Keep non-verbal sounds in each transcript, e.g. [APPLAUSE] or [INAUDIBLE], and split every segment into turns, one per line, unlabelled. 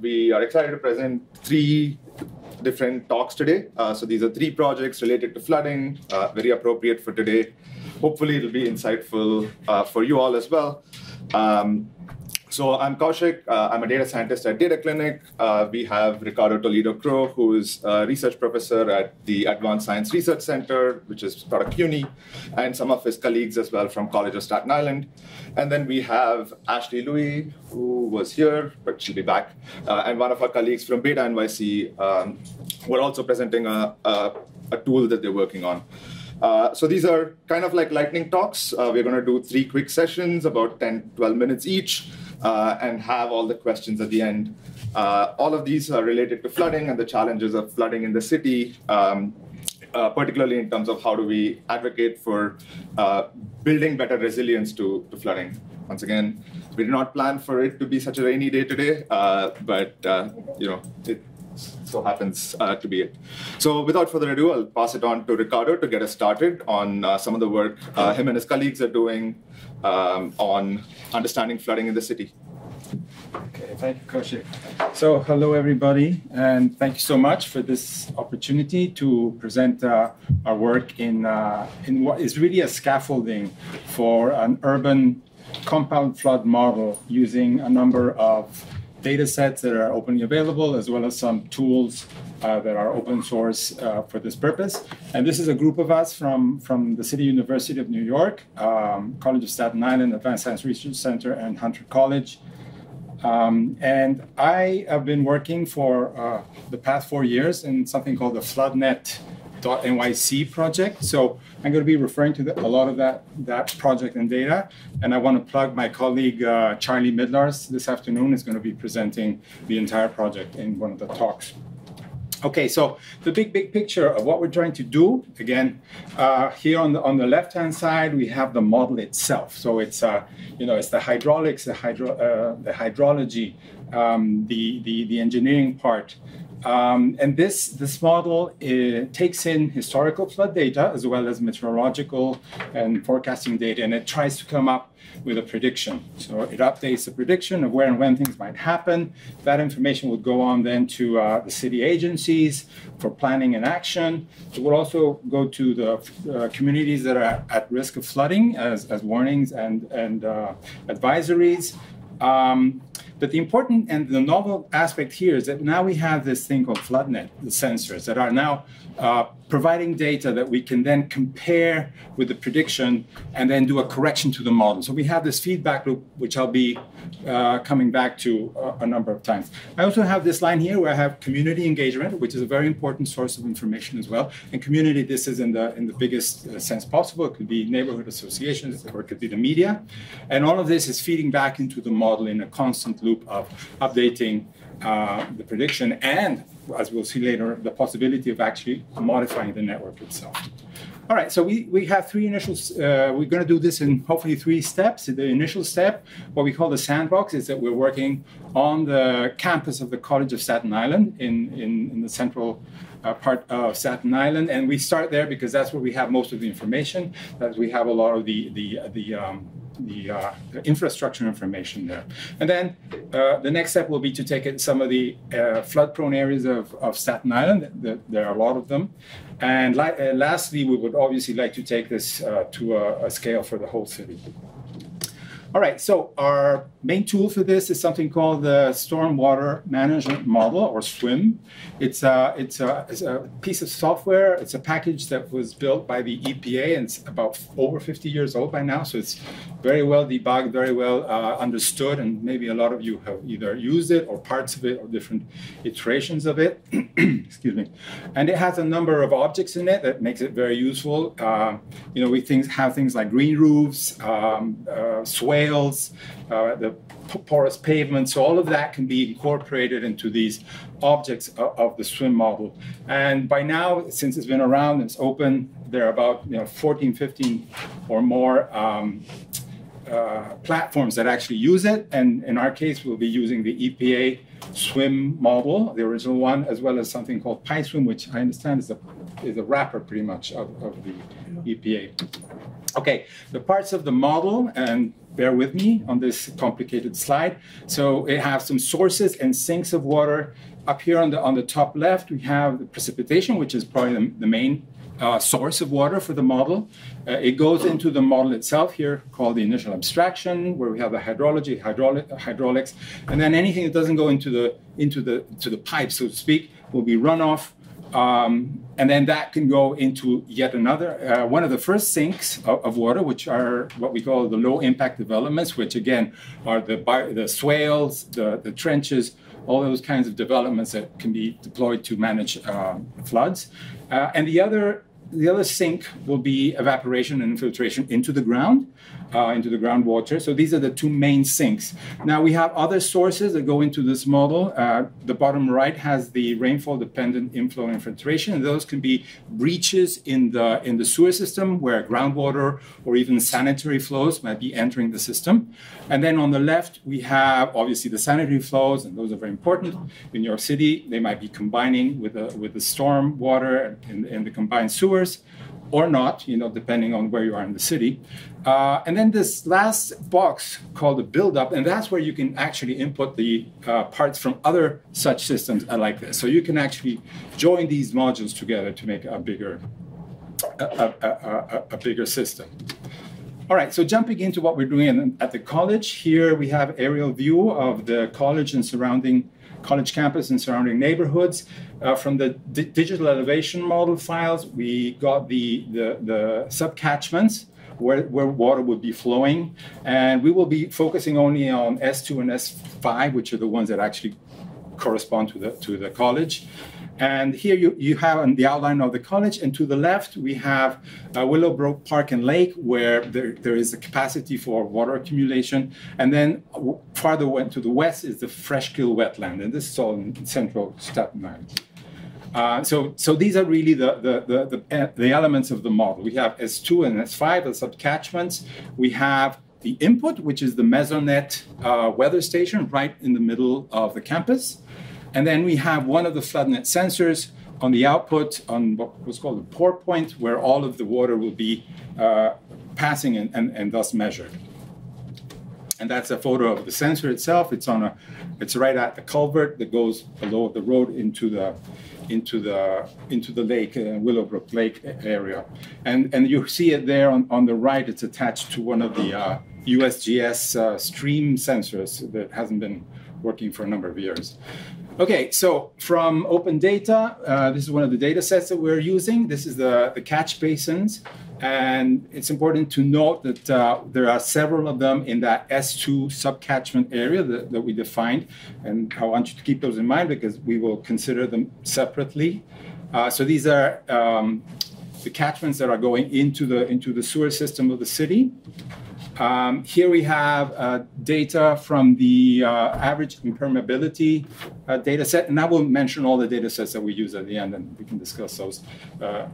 we are excited to present three different talks today. Uh, so these are three projects related to flooding, uh, very appropriate for today. Hopefully, it'll be insightful uh, for you all as well. Um, so I'm Kaushik. Uh, I'm a data scientist at Data Clinic. Uh, we have Ricardo Toledo Crow, who is a research professor at the Advanced Science Research Center, which is part of CUNY, and some of his colleagues as well from College of Staten Island. And then we have Ashley Louie, who was here, but she'll be back, uh, and one of our colleagues from Beta NYC, um, who are also presenting a, a, a tool that they're working on. Uh, so these are kind of like lightning talks. Uh, we're going to do three quick sessions, about 10, 12 minutes each, uh, and have all the questions at the end. Uh, all of these are related to flooding and the challenges of flooding in the city, um, uh, particularly in terms of how do we advocate for building better resilience to, to flooding. Once again, we did not plan for it to be such a rainy day today, but you know, it, so happens uh, to be it. So without further ado, I'll pass it on to Ricardo to get us started on uh, some of the work uh, him and his colleagues are doing um, on understanding flooding in the city.
Okay, thank you, Kaushik. So hello, everybody, and thank you so much for this opportunity to present uh, our work in, uh, in what is really a scaffolding for an urban compound flood model using a number of data sets that are openly available, as well as some tools uh, that are open source uh, for this purpose. And this is a group of us from, from the City University of New York, um, College of Staten Island, Advanced Science Research Center, and Hunter College. Um, and I have been working for uh, the past four years in something called the FloodNet NYC project. So I'm going to be referring to the, a lot of that, that project and data. And I want to plug my colleague uh, Charlie Mydlarz this afternoon is going to be presenting the entire project in one of the talks. Okay, so the big, big picture of what we're trying to do, again, uh, here on the, on the left-hand side, we have the model itself. So it's, uh, you know, it's the hydraulics, the, hydro, uh, the hydrology, um, the, the, the engineering part, um, and this, this model takes in historical flood data as well as meteorological and forecasting data, and it tries to come up with a prediction. So it updates the prediction of where and when things might happen. That information would go on then to uh, the city agencies for planning and action. It will also go to the uh, communities that are at risk of flooding as, as warnings and, and uh, advisories. Um, but the important and the novel aspect here is that now we have this thing called FloodNet, sensors that are now uh, providing data that we can then compare with the prediction and then do a correction to the model. So we have this feedback loop, which I'll be uh, coming back to a, a, number of times. I also have this line here where I have community engagement, which is a very important source of information as well. And community, this is in the in the biggest uh, sense possible. It could be neighborhood associations or it could be the media. And all of this is feeding back into the model in a constant loop of updating uh, the prediction and, as we'll see later, the possibility of actually modifying the network itself. All right, so we, we have three initial, uh, we're going to do this in hopefully three steps. The initial step, what we call the sandbox, is that we're working on the campus of the College of Staten Island in, in, in the central uh, part of Staten Island. And we start there because that's where we have most of the information, that we have a lot of the, the, the um, the, uh, the, infrastructure information there. And then uh, the next step will be to take it some of the uh, flood-prone areas of, of Staten Island. There are a lot of them. And uh, lastly, we would obviously like to take this uh, to a, a scale for the whole city. All right, so our main tool for this is something called the Stormwater Management Model, or SWMM. It's a, it's, a, it's a piece of software. It's a package that was built by the EPA, and it's about over 50 years old by now, so it's very well debugged, very well uh, understood, and maybe a lot of you have either used it or parts of it or different iterations of it. [CLEARS THROAT] Excuse me. And it has a number of objects in it that makes it very useful. Uh, you know, we things, have things like green roofs, um, uh, uh, the porous pavement. So all of that can be incorporated into these objects of, of, the SWMM model. And by now, since it's been around, and it's open, there are about you know, 14, 15 or more um, uh, platforms that actually use it. And in our case, we'll be using the EPA SWMM model, the original one, as well as something called PySWMM, which I understand is a, is a wrapper pretty much of, of the EPA. Okay, the parts of the model, and bear with me on this complicated slide. So it has some sources and sinks of water. Up here on the, on the top left, we have the precipitation, which is probably the, the main uh, source of water for the model. Uh, it goes into the model itself here called the initial abstraction, where we have the hydrology, hydraulic, hydraulics, and then anything that doesn't go into the into the to the pipe, so to speak, will be runoff. Um, and then that can go into yet another uh, one of the first sinks of, of, water, which are what we call the low impact developments, which again are the the swales, the, the trenches, all those kinds of developments that can be deployed to manage uh, floods. Uh, and the other the other sink will be evaporation and infiltration into the ground, uh, into the groundwater. So these are the two main sinks. Now we have other sources that go into this model. Uh, the bottom right has the rainfall dependent inflow and infiltration. And those can be breaches in the, in the sewer system where groundwater or even sanitary flows might be entering the system. And then on the left, we have obviously the sanitary flows, and those are very important. In New York City, they might be combining with the, with the storm water in, in the combined sewers or not, you know, depending on where you are in the city. Uh, and then this last box called the buildup, and that's where you can actually input the uh, parts from other such systems like this. So you can actually join these modules together to make a bigger, a, a, a, a bigger system. All right, so jumping into what we're doing at the college, here we have aerial view of the college and surrounding college campus and surrounding neighborhoods. Uh, from the digital elevation model files, we got the, the, the subcatchments where, where water would be flowing. And we will be focusing only on S2 and S5, which are the ones that actually correspond to the, to the college. And here you, you have the outline of the college, and to the left we have uh, Willowbrook Park and Lake, where there, there is a capacity for water accumulation. And then farther went to the west is the Freshkill wetland, and this is all in central Staten Island. Uh, so, so these are really the, the, the, the, the elements of the model. We have S2 and S5, the subcatchments. We have the input, which is the Mesonet uh, weather station right in the middle of the campus. And then we have one of the floodnet sensors on the output on what was called the pour point, where all of the water will be uh, passing and, and, and thus measured. And that's a photo of the sensor itself. It's on a, it's right at the culvert that goes below the road into the, into the into the lake, uh, Willowbrook Lake area, and and you see it there on, on the right. It's attached to one of the uh, USGS uh, stream sensors that hasn't been working for a number of years. Okay, so from open data, uh, this is one of the data sets that we're using. This is the, the catch basins. And it's important to note that uh, there are several of them in that S2 subcatchment area that, that, we defined. And I want you to keep those in mind because we will consider them separately. Uh, so these are um, the catchments that are going into the, into the sewer system of the city. Um, here we have uh, data from the uh, average impermeability uh, data set, and I will mention all the data sets that we use at the end, and we can discuss those uh,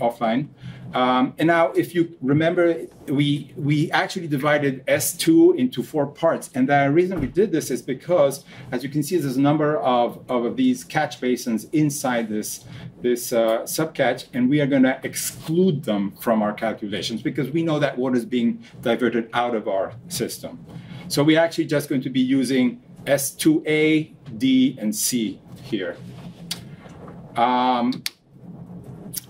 offline. Um, and now, if you remember, we we actually divided S2 into four parts, and the reason we did this is because, as you can see, there's a number of, of these catch basins inside this this uh, subcatch, and we are going to exclude them from our calculations because we know that water is being diverted out of our system. So we're actually just going to be using S2A, D, and C here. Um,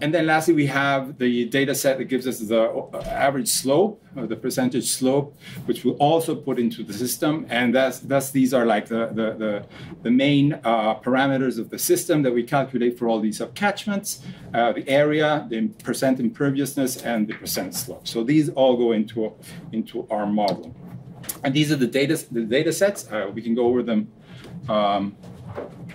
and then lastly, we have the data set that gives us the uh, average slope, or the percentage slope, which we'll also put into the system. And that's, thus, these are like the, the, the, the main uh, parameters of the system that we calculate for all these subcatchments, uh, the area, the percent imperviousness, and the percent slope. So these all go into, into our model. And these are the data, the data sets. Uh, we can go over them um,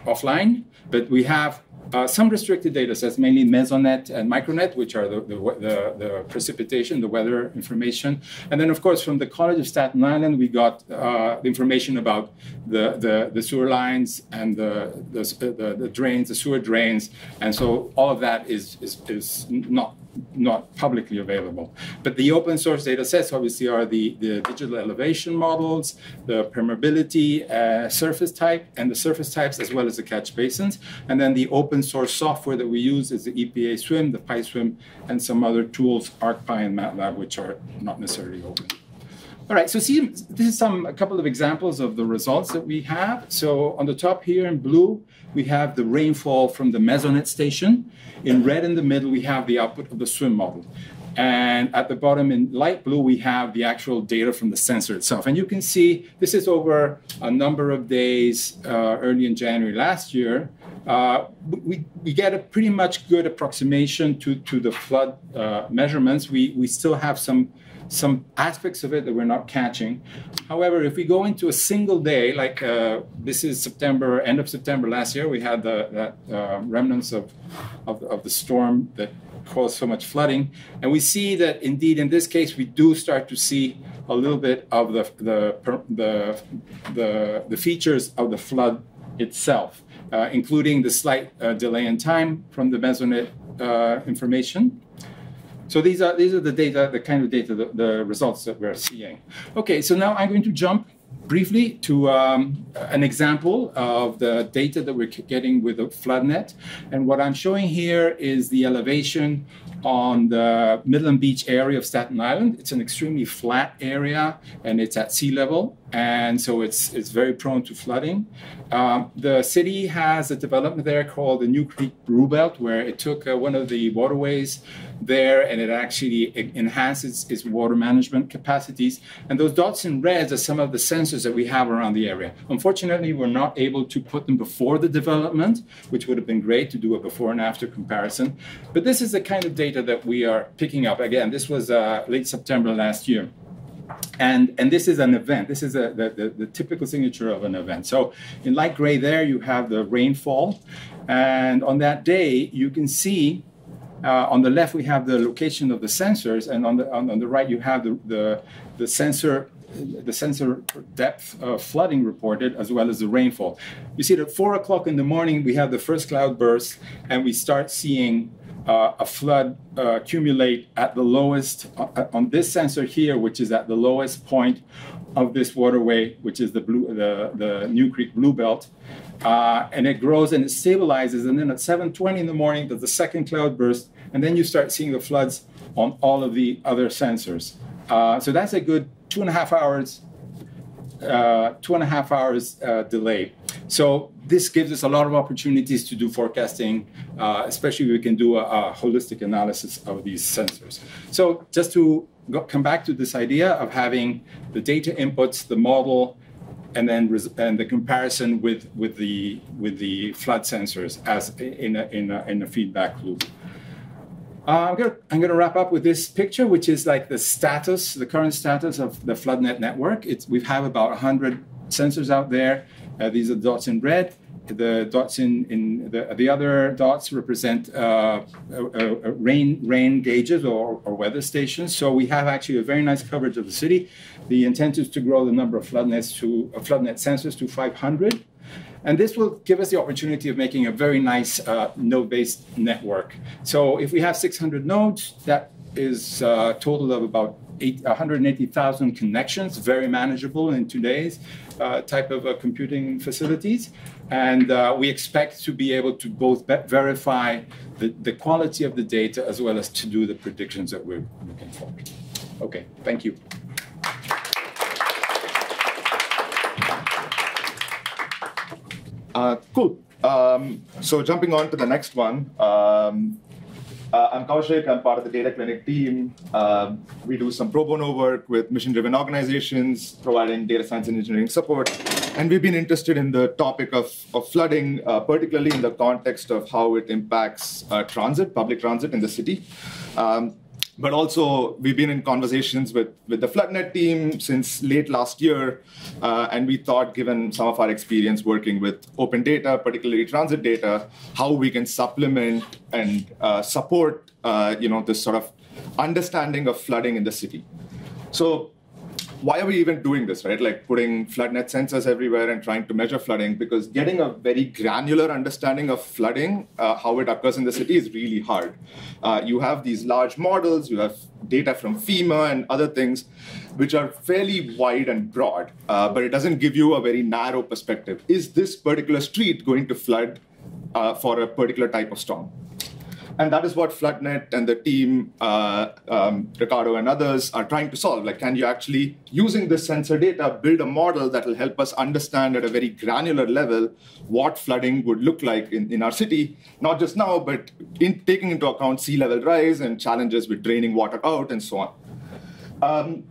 offline, but we have uh, some restricted data sets, mainly Mesonet and Micronet, which are the, the, the, the, precipitation, the weather information. And then, of course, from the College of Staten Island, we got uh, information about the, the, the, sewer lines and the, the, the, drains, the sewer drains. And so all of that is, is, is not not publicly available. But the open source data sets obviously are the, the digital elevation models, the permeability uh, surface type, and the surface types as well as the catch basins. And then the open source software that we use is the EPA SWMM, the PySWMM, and some other tools, ArcPy and MATLAB, which are not necessarily open. All right, so see, this is some a couple of examples of the results that we have. So on the top here in blue, we have the rainfall from the Mesonet station. In red in the middle, we have the output of the SWMM model. And at the bottom in light blue, we have the actual data from the sensor itself. And you can see this is over a number of days uh, early in January last year. Uh, we, we get a pretty much good approximation to, to the flood uh, measurements. We, we still have some some aspects of it that we're not catching. However, if we go into a single day, like uh, this is September, end of September last year, we had the that, uh, remnants of, of, of the storm that caused so much flooding, and we see that indeed in this case we do start to see a little bit of the the the the, the features of the flood itself, uh, including the slight uh, delay in time from the Mesonet uh, information. So these are these are the data, the kind of data, the, the results that we're seeing. Okay, so now I'm going to jump briefly to um, an example of the data that we're getting with the FloodNet. And what I'm showing here is the elevation on the Midland Beach area of Staten Island. It's an extremely flat area and it's at sea level and so it's it's very prone to flooding. Um, the city has a development there called the New Creek Blue Belt, where it took uh, one of the waterways there and it actually enhances its water management capacities. And those dots in red are some of the sensors that we have around the area. Unfortunately, we're not able to put them before the development, which would have been great to do a before and after comparison. But this is the kind of data that we are picking up. Again, this was uh, late September last year and and this is an event. This is a, the, the, the, typical signature of an event. So in light gray there, you have the rainfall, and on that day, you can see uh, on the left we have the location of the sensors, and on the on, on the right you have the the, the sensor the sensor depth of flooding reported as well as the rainfall. You see that at four o'clock in the morning we have the first cloud burst, and we start seeing uh, a flood uh, accumulate at the lowest uh, on this sensor here, which is at the lowest point of this waterway, which is the blue, the, the New Creek Blue Belt. Uh, and it grows and it stabilizes. And then at 7:20 in the morning, there's the second cloud burst, and then you start seeing the floods on all of the other sensors. Uh, so that's a good two and a half hours uh, two and a half hours uh, delay. So this gives us a lot of opportunities to do forecasting, uh, especially we can do a, a, holistic analysis of these sensors. So just to go, come back to this idea of having the data inputs, the model, and then and the comparison with with the with the flood sensors as in a, in a, in a feedback loop. Uh, I'm gonna I'm gonna wrap up with this picture, which is like the status, the current status of the FloodNet network. It's we have about 100 sensors out there. Uh, these are dots in red. The dots in, in the, the other dots represent uh, rain rain gauges or, or, weather stations. So we have actually a very nice coverage of the city. The intent is to grow the number of floodnets to floodnet sensors to 500. And this will give us the opportunity of making a very nice uh, node-based network. So if we have 600 nodes, that is a total of about 180,000 connections, very manageable in today's uh, type of uh, computing facilities. And uh, we expect to be able to both verify the, the quality of the data as well as to do the predictions that we're looking for. Okay, thank you.
Uh, cool. Um, so jumping on to the next one. Um, uh, I'm Kaushik. I'm part of the Data Clinic team. Uh, we do some pro bono work with mission-driven organizations, providing data science and engineering support. And we've been interested in the topic of, of flooding, uh, particularly in the context of how it impacts uh, transit, public transit in the city. Um, but also we've been in conversations with, with the FloodNet team since late last year, uh, and we thought, given some of our experience working with open data, particularly transit data, how we can supplement and uh, support, uh, you know, this sort of understanding of flooding in the city. So why are we even doing this, right? Like putting floodnet sensors everywhere and trying to measure flooding, because getting a very granular understanding of flooding, uh, how it occurs in the city, is really hard. Uh, you have these large models, you have data from FEMA and other things, which are fairly wide and broad, uh, but it doesn't give you a very narrow perspective. Is this particular street going to flood uh, for a particular type of storm? And that is what FloodNet and the team, uh, um, Ricardo and others, are trying to solve. Like, can you actually, using this sensor data, build a model that will help us understand at a very granular level what flooding would look like in, in our city, not just now, but in taking into account sea level rise and challenges with draining water out and so on. Um,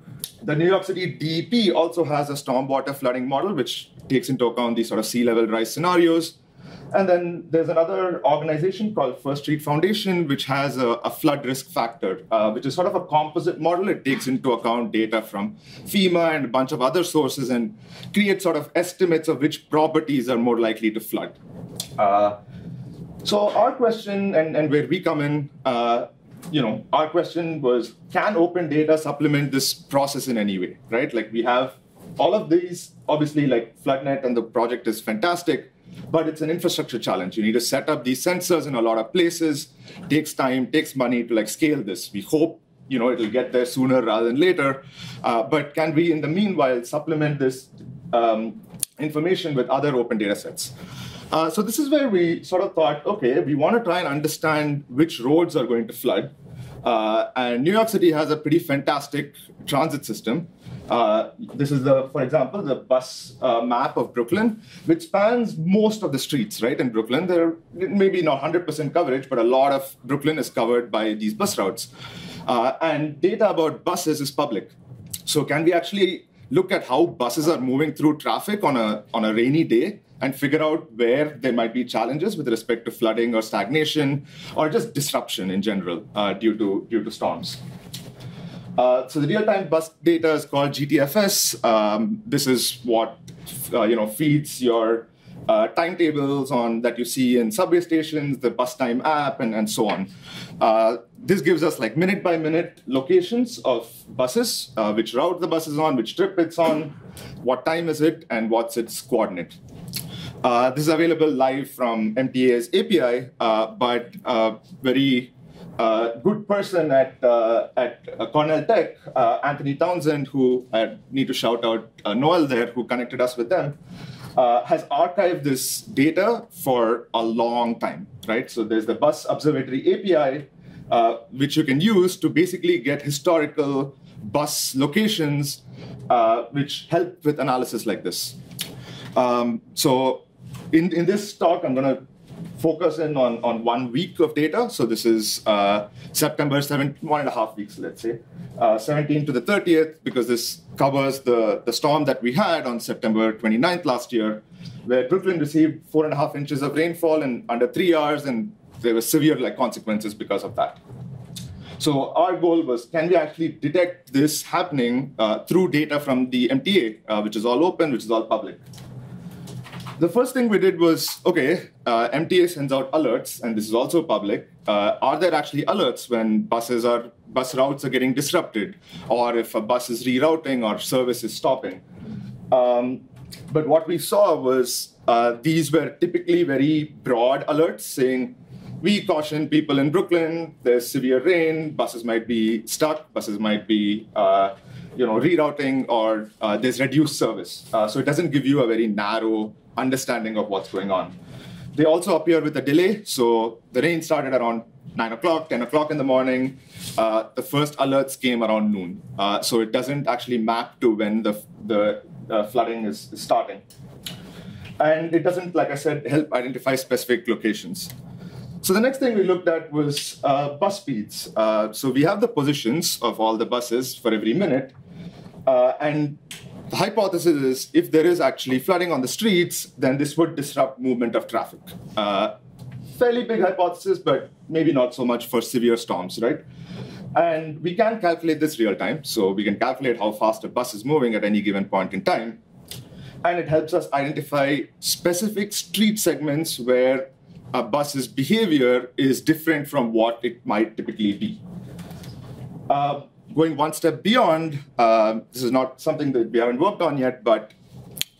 the New York City DEP also has a stormwater flooding model, which takes into account these sort of sea level rise scenarios. And then there's another organization called First Street Foundation, which has a, a flood risk factor, uh, which is sort of a composite model. It takes into account data from FEMA and a bunch of other sources and creates sort of estimates of which properties are more likely to flood. Uh, so our question and, and where we come in, uh, you know, our question was, can open data supplement this process in any way, right? Like we have all of these, obviously like FloodNet and the project is fantastic, but it's an infrastructure challenge. You need to set up these sensors in a lot of places. Takes time, takes money to like scale this. We hope you know it'll get there sooner rather than later. Uh, but can we, in the meanwhile, supplement this um, information with other open data sets? Uh, so this is where we sort of thought, okay, we want to try and understand which roads are going to flood. Uh, and New York City has a pretty fantastic transit system. Uh, this is the, for example, the bus uh, map of Brooklyn, which spans most of the streets, right? In Brooklyn, there maybe not 100% coverage, but a lot of Brooklyn is covered by these bus routes. Uh, and data about buses is public. So can we actually look at how buses are moving through traffic on a on a rainy day and figure out where there might be challenges with respect to flooding or stagnation or just disruption in general uh, due to due to storms. Uh, so the real-time bus data is called GTFS. Um, this is what uh, you know feeds your uh, timetables on that you see in subway stations, the bus time app, and, and so on. Uh, this gives us like minute by minute locations of buses, uh, which route the bus is on, which trip it's on, what time is it, and what's its coordinate. Uh, this is available live from MTA's API, but very uh, good person at uh, at uh, Cornell Tech, uh, Anthony Townsend, who I need to shout out Noel there, who connected us with them, has archived this data for a long time, right? So there's the Bus Observatory API, which you can use to basically get historical bus locations, which help with analysis like this. Um, so in, in this talk, I'm going to focus in on, on one week of data. So this is uh, September 7, one and a half weeks, let's say, uh, 17 to the 30th, because this covers the, the storm that we had on September 29th last year, where Brooklyn received four and a half inches of rainfall in under three hours, and there were severe like consequences because of that. So our goal was, can we actually detect this happening uh, through data from the MTA, uh, which is all open, which is all public? The first thing we did was okay, uh, MTA sends out alerts, and this is also public. Uh, are there actually alerts when buses are bus routes are getting disrupted, or if a bus is rerouting or service is stopping? Um, but what we saw was uh, these were typically very broad alerts saying, we caution people in Brooklyn, there's severe rain, buses might be stuck, buses might be uh, you know, rerouting, or uh, there's reduced service. Uh, so it doesn't give you a very narrow understanding of what's going on. They also appear with a delay. So the rain started around 9 o'clock, 10 o'clock in the morning. Uh, the first alerts came around noon. Uh, so it doesn't actually map to when the, the uh, flooding is, is starting. And it doesn't, like I said, help identify specific locations. So the next thing we looked at was uh, bus speeds. Uh, so we have the positions of all the buses for every minute. Uh, and the hypothesis is if there is actually flooding on the streets, then this would disrupt movement of traffic. Uh, fairly big hypothesis, but maybe not so much for severe storms, right? And we can calculate this real time. So we can calculate how fast a bus is moving at any given point in time. And it helps us identify specific street segments where a bus's behavior is different from what it might typically be. Uh, going one step beyond, uh, this is not something that we haven't worked on yet, but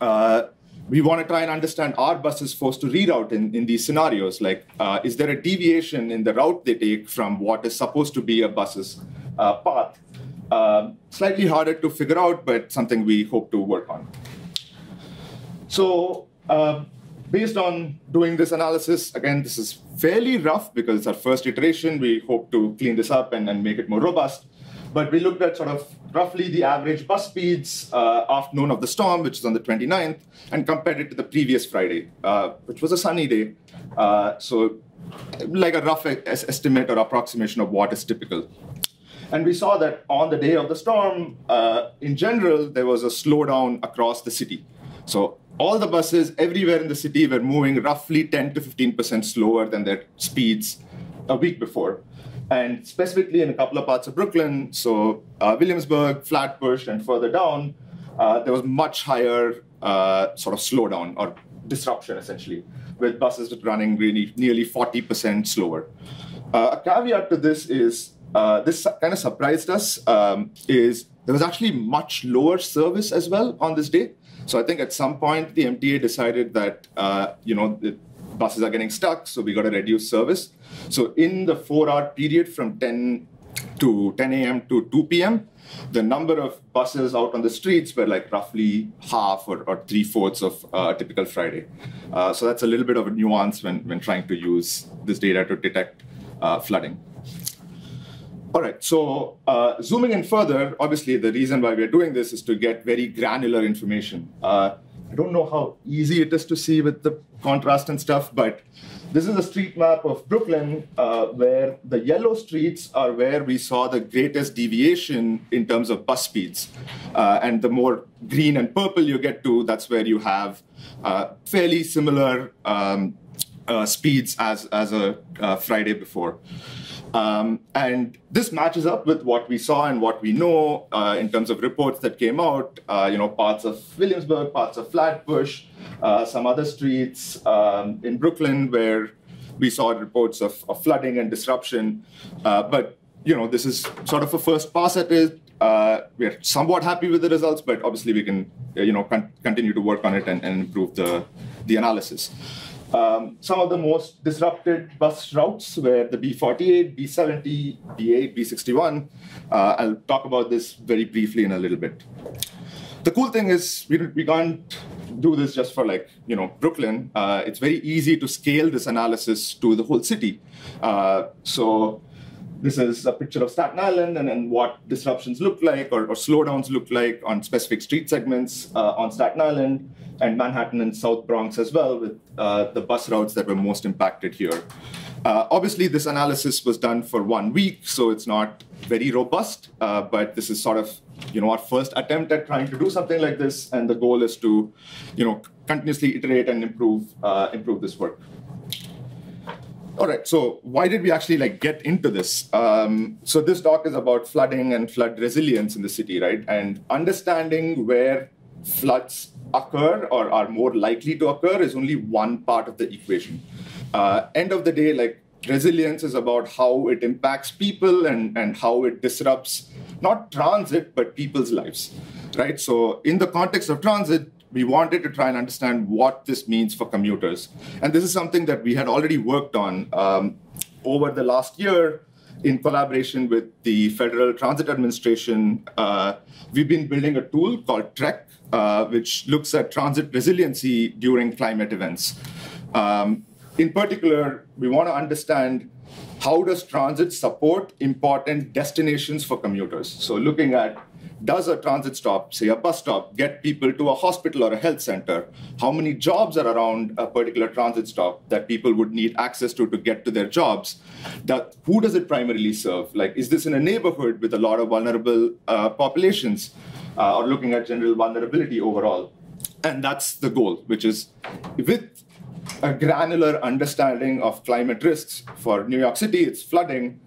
uh, we want to try and understand are buses forced to reroute in, in these scenarios? Like, uh, is there a deviation in the route they take from what is supposed to be a bus's uh, path? Um, slightly harder to figure out, but something we hope to work on. So, uh, based on doing this analysis, again, this is fairly rough because it's our first iteration. We hope to clean this up and, and make it more robust. But we looked at sort of roughly the average bus speeds uh, afternoon of the storm, which is on the 29th, and compared it to the previous Friday, uh, which was a sunny day. Uh, so, like a rough estimate or approximation of what is typical. And we saw that on the day of the storm, uh, in general, there was a slowdown across the city. So all the buses everywhere in the city were moving roughly 10 to 15% slower than their speeds a week before. And specifically in a couple of parts of Brooklyn, so uh, Williamsburg, Flatbush, and further down, uh, there was much higher uh, sort of slowdown or disruption essentially, with buses running really nearly 40% slower. Uh, a caveat to this is uh, this kind of surprised us um, is there was actually much lower service as well on this day. So I think at some point the MTA decided that uh, you know the buses are getting stuck, so we got to reduce service. So in the four-hour period from 10 to 10 a.m. to 2 p.m., the number of buses out on the streets were like roughly half or, or three fourths of uh, a typical Friday. Uh, so that's a little bit of a nuance when, when trying to use this data to detect uh, flooding. All right, so uh, zooming in further, obviously the reason why we're doing this is to get very granular information. Uh, I don't know how easy it is to see with the contrast and stuff, but this is a street map of Brooklyn uh, where the yellow streets are where we saw the greatest deviation in terms of bus speeds. Uh, and the more green and purple you get to, that's where you have uh, fairly similar um, uh, speeds as, as a Friday before. Um, and this matches up with what we saw and what we know uh, in terms of reports that came out. Uh, you know, parts of Williamsburg, parts of Flatbush, uh, some other streets um, in Brooklyn where we saw reports of, of flooding and disruption. Uh, but you know, this is sort of a first pass at it. Uh, we're somewhat happy with the results, but obviously we can, you know, con- continue to work on it and, and improve the the analysis. Um, some of the most disrupted bus routes were the B48, B70, B8, B61. Uh, I'll talk about this very briefly in a little bit. The cool thing is we, we can't do this just for like, you know, Brooklyn. Uh, it's very easy to scale this analysis to the whole city. Uh, so this is a picture of Staten Island and, and what disruptions look like or, or slowdowns look like on specific street segments uh, on Staten Island and Manhattan and South Bronx as well, with uh, the bus routes that were most impacted here. Uh, obviously, this analysis was done for one week, so it's not very robust, uh, but this is sort of you know our first attempt at trying to do something like this, and the goal is to you know continuously iterate and improve uh, improve this work. All right, so why did we actually like get into this? Um, so this talk is about flooding and flood resilience in the city, right? And understanding where floods occur or are more likely to occur is only one part of the equation. Uh, end of the day, like resilience is about how it impacts people and, and how it disrupts not transit but people's lives right so in the context of transit we wanted to try and understand what this means for commuters and this is something that we had already worked on um, over the last year in collaboration with the federal transit administration uh, we've been building a tool called trek uh, which looks at transit resiliency during climate events. Um, in particular, we want to understand how does transit support important destinations for commuters? So looking at does a transit stop, say a bus stop, get people to a hospital or a health center? How many jobs are around a particular transit stop that people would need access to to get to their jobs? That, who does it primarily serve? Like, is this in a neighborhood with a lot of vulnerable uh, populations? uh, or looking at general vulnerability overall. And that's the goal, which is with a granular understanding of climate risks for New York City, it's flooding,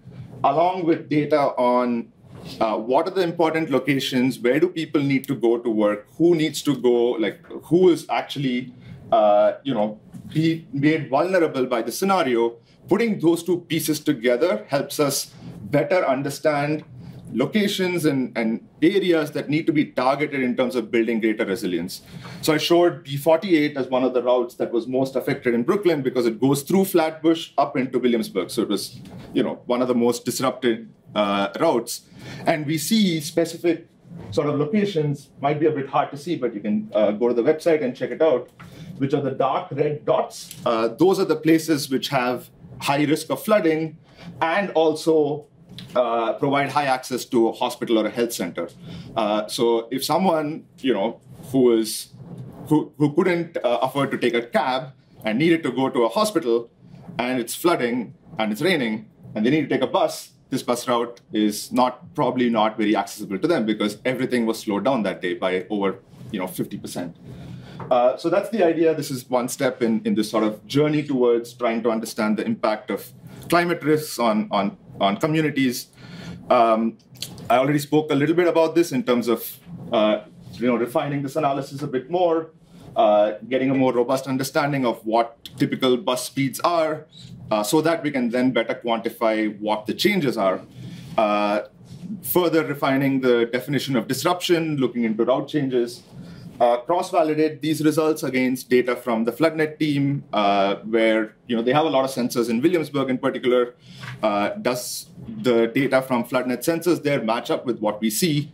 along with data on uh, what are the important locations, where do people need to go to work, who needs to go, like who is actually, uh, you know, be made vulnerable by the scenario. Putting those two pieces together helps us better understand locations and, and areas that need to be targeted in terms of building greater resilience. So I showed B48 as one of the routes that was most affected in Brooklyn because it goes through Flatbush up into Williamsburg. So it was, you know, one of the most disrupted uh, routes. And we see specific sort of locations, might be a bit hard to see, but you can uh, go to the website and check it out, which are the dark red dots. Uh, those are the places which have high risk of flooding and also uh, provide high access to a hospital or a health center. Uh, so if someone, you know, who is who, who couldn't uh, afford to take a cab and needed to go to a hospital and it's flooding and it's raining and they need to take a bus, this bus route is not probably not very accessible to them because everything was slowed down that day by over you know 50%. Uh, so that's the idea. This is one step in, in this sort of journey towards trying to understand the impact of climate risks on, on, on communities. Um, I already spoke a little bit about this in terms of uh, you know, refining this analysis a bit more, uh, getting a more robust understanding of what typical bus speeds are, uh, so that we can then better quantify what the changes are. Uh, further refining the definition of disruption, looking into route changes, uh, cross-validate these results against data from the FloodNet team, uh, where you know they have a lot of sensors in Williamsburg in particular. Uh, does the data from FloodNet sensors there match up with what we see?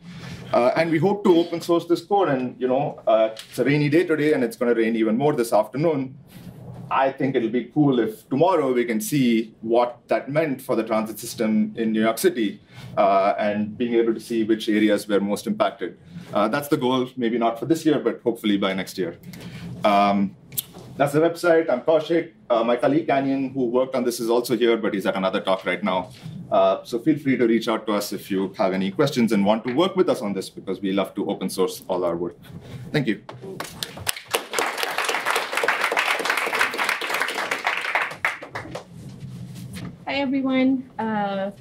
Uh, and we hope to open source this code. And you know, uh, it's a rainy day today, and it's going to rain even more this afternoon. I think it'll be cool if tomorrow we can see what that meant for the transit system in New York City uh, and being able to see which areas were most impacted. Uh, that's the goal, maybe not for this year, but hopefully by next year. Um, that's the website. I'm Kaushik. Uh, my colleague Canyon, who worked on this, is also here, but he's at another talk right now. Uh, so feel free to reach out to us if you have any questions and want to work with us on this because we love to open source all our work. Thank you.
Hi, everyone. Uh,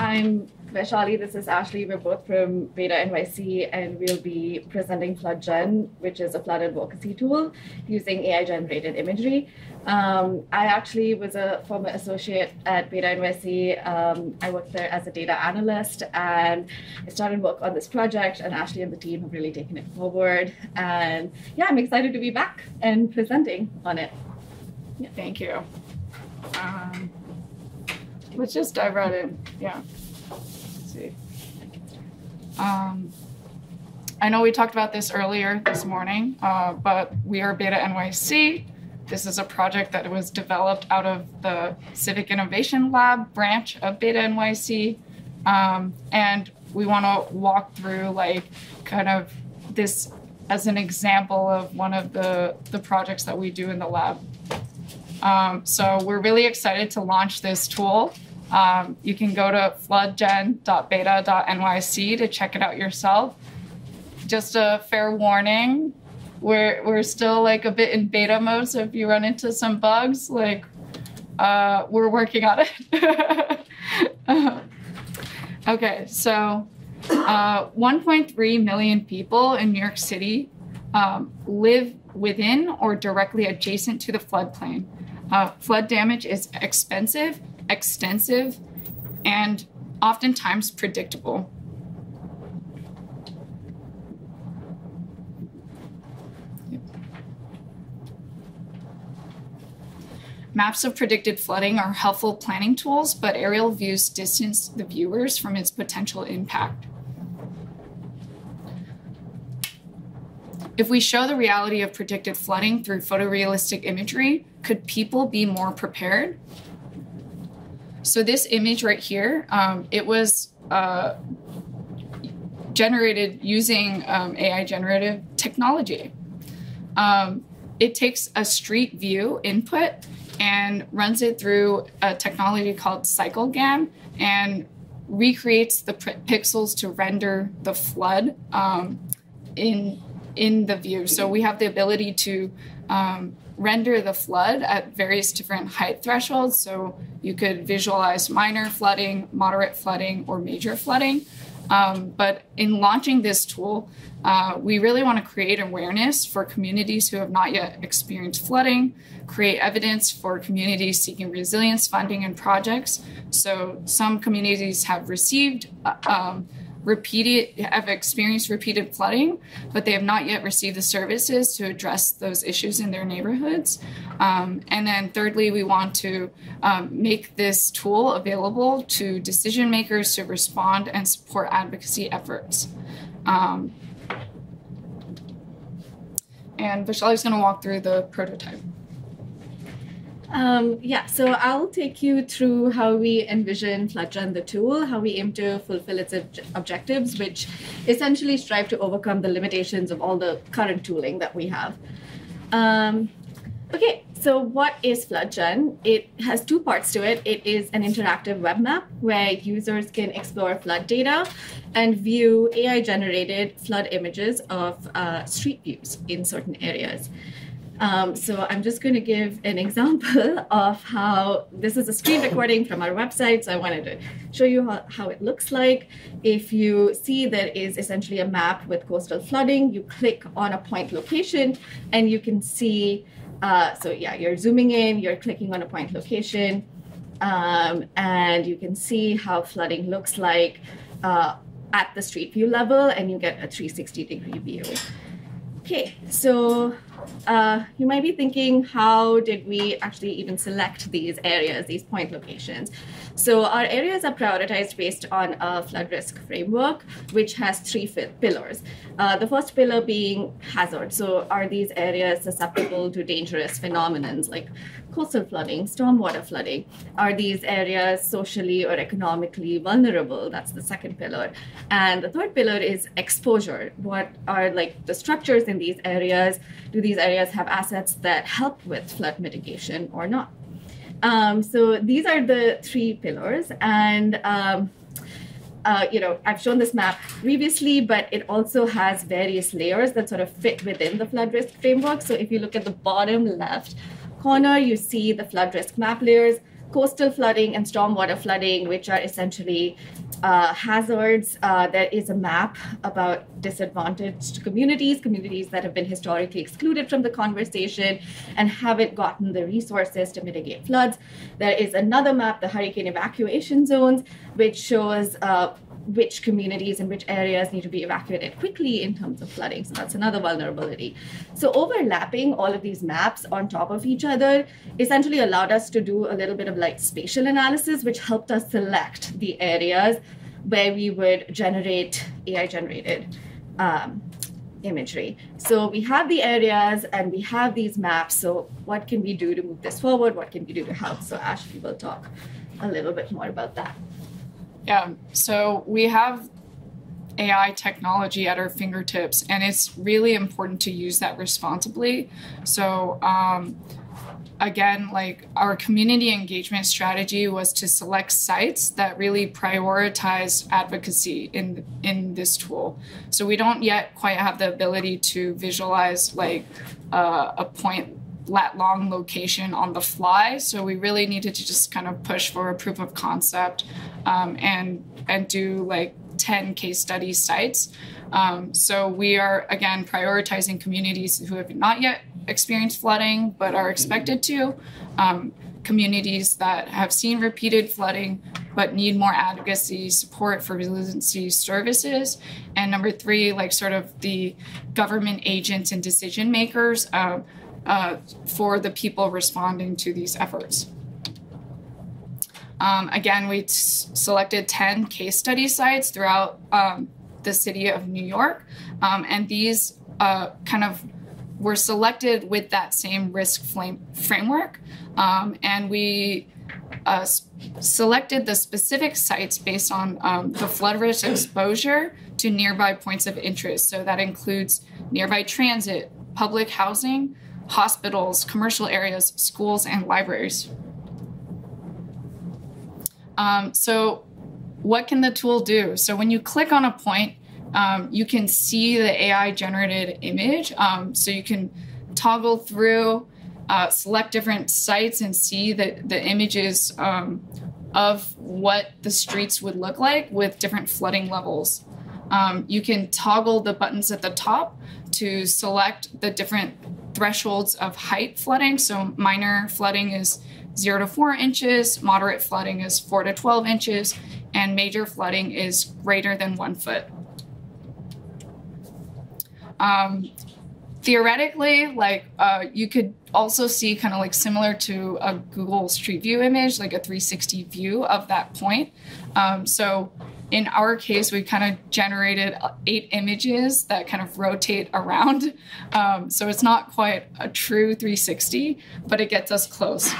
I'm Vaishali. This is Ashley. We're both from Beta NYC, and we'll be presenting FloodGen, which is a flood advocacy tool using AI generated imagery. Um, I actually was a former associate at Beta NYC. Um, I worked there as a data analyst, and I started work on this project, and Ashley and the team have really taken it forward. And yeah, I'm excited to be back and presenting on it.
Yeah. Thank you. Um, let's just dive right in. Yeah. See. Um, I know we talked about this earlier this morning, uh, but we are Beta NYC. This is a project that was developed out of the Civic Innovation Lab branch of Beta NYC. Um, and we want to walk through like kind of this as an example of one of the, the projects that we do in the lab. Um, so we're really excited to launch this tool. Um, you can go to floodgen.beta.nyc to check it out yourself. Just a fair warning, we're we're still like a bit in beta mode, so if you run into some bugs, like uh, we're working on it. [LAUGHS] okay, so uh, 1.3 million people in New York City um, live within or directly adjacent to the floodplain. Uh, flood damage is expensive, extensive, and oftentimes predictable. Maps of predicted flooding are helpful planning tools, but aerial views distance the viewers from its potential impact. If we show the reality of predicted flooding through photorealistic imagery, could people be more prepared? So this image right here, um, it was uh, generated using um, AI generative technology. Um, it takes a street view input and runs it through a technology called CycleGAN and recreates the pixels to render the flood um, in in the view. So we have the ability to um, render the flood at various different height thresholds. So you could visualize minor flooding, moderate flooding, or major flooding. Um, but in launching this tool, uh, we really want to create awareness for communities who have not yet experienced flooding, create evidence for communities seeking resilience funding and projects. So some communities have received uh, um, repeated have experienced repeated flooding, but they have not yet received the services to address those issues in their neighborhoods. Um, and then thirdly, we want to um, make this tool available to decision makers to respond and support advocacy efforts. Um, and Vaishali is going to walk through the prototype.
Um, yeah, so I'll take you through how we envision FloodGen, the tool, how we aim to fulfill its ob- objectives, which essentially strive to overcome the limitations of all the current tooling that we have. Um, okay, so what is FloodGen? It has two parts to it. It is an interactive web map where users can explore flood data and view AI generated flood images of uh, street views in certain areas. Um, so I'm just going to give an example [LAUGHS] of how this is a screen recording from our website. So I wanted to show you how, how it looks like. If you see there is essentially a map with coastal flooding, you click on a point location and you can see. Uh, so yeah, you're zooming in, you're clicking on a point location, um, and you can see how flooding looks like uh, at the street view level, and you get a 360 degree view. Okay, so uh, you might be thinking, how did we actually even select these areas, these point locations? So our areas are prioritized based on a flood risk framework, which has three pillars. Uh, the first pillar being hazard. So are these areas susceptible to dangerous phenomena like coastal flooding, stormwater flooding? Are these areas socially or economically vulnerable? That's the second pillar. And the third pillar is exposure. What are like the structures in these areas? Do these areas have assets that help with flood mitigation or not? Um, so these are the three pillars, and um, uh, you know I've shown this map previously, but it also has various layers that sort of fit within the flood risk framework. So if you look at the bottom left corner, you see the flood risk map layers coastal flooding and stormwater flooding, which are essentially uh, hazards. Uh, there is a map about disadvantaged communities, communities that have been historically excluded from the conversation and haven't gotten the resources to mitigate floods. There is another map, the hurricane evacuation zones, which shows uh, which communities and which areas need to be evacuated quickly in terms of flooding. So that's another vulnerability. So overlapping all of these maps on top of each other essentially allowed us to do a little bit of like spatial analysis, which helped us select the areas where we would generate AI generated um, imagery. So we have the areas and we have these maps. So what can we do to move this forward? What can we do to help? So Ashley will talk a little bit more about that.
Yeah, so we have AI technology at our fingertips, and it's really important to use that responsibly. So, um, again, like our community engagement strategy was to select sites that really prioritize advocacy in in this tool. So we don't yet quite have the ability to visualize like uh, a point lat long location on the fly. So we really needed to just kind of push for a proof of concept um, and and do like 10 case study sites. Um, so we are again prioritizing communities who have not yet experienced flooding but are expected to. Um, communities that have seen repeated flooding but need more advocacy support for resiliency services and number three like sort of the government agents and decision makers um, uh, for the people responding to these efforts. Um, again, we selected 10 case study sites throughout um, the city of New York, um, and these uh, kind of were selected with that same risk framework, um, and we uh, selected the specific sites based on um, the flood risk exposure to nearby points of interest. So that includes nearby transit, public housing, hospitals, commercial areas, schools, and libraries. Um, so what can the tool do? So when you click on a point, um, you can see the AI generated image. Um, so you can toggle through, uh, select different sites and see the, the images um, of what the streets would look like with different flooding levels. Um, you can toggle the buttons at the top to select the different thresholds of height flooding. So minor flooding is zero to four inches, moderate flooding is four to 12 inches, and major flooding is greater than one foot. Um, theoretically, like uh, you could also see kind of like similar to a Google Street View image, like a 360 view of that point. Um, so in our case, we kind of generated eight images that kind of rotate around. Um, so it's not quite a true 360, but it gets us close.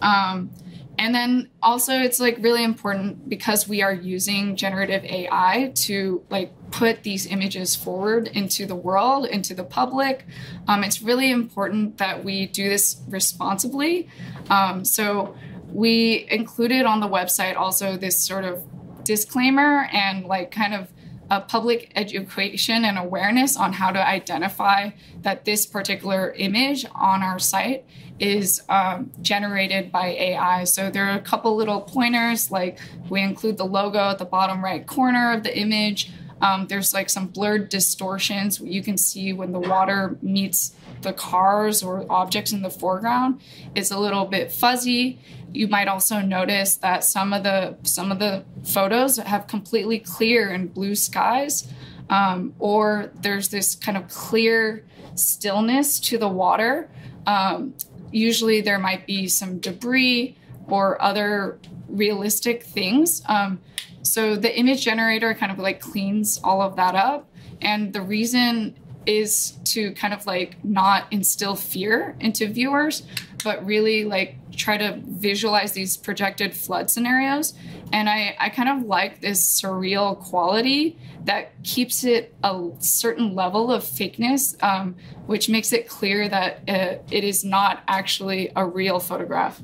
Um, and then also it's like really important because we are using generative AI to like put these images forward into the world, into the public. Um, it's really important that we do this responsibly. Um, so we included on the website also this sort of disclaimer and like kind of a public education and awareness on how to identify that this particular image on our site is um, generated by AI. So there are a couple little pointers, like we include the logo at the bottom right corner of the image. Um, there's like some blurred distortions you can see when the water meets the cars or objects in the foreground. It's a little bit fuzzy you might also notice that some of the some of the photos have completely clear and blue skies, um, or there's this kind of clear stillness to the water. Um, usually, there might be some debris or other realistic things. Um, so the image generator kind of like cleans all of that up, and the reason is to kind of like not instill fear into viewers, but really like try to visualize these projected flood scenarios. And I, I kind of like this surreal quality that keeps it a certain level of fakeness, um, which makes it clear that it, uh, it is not actually a real photograph.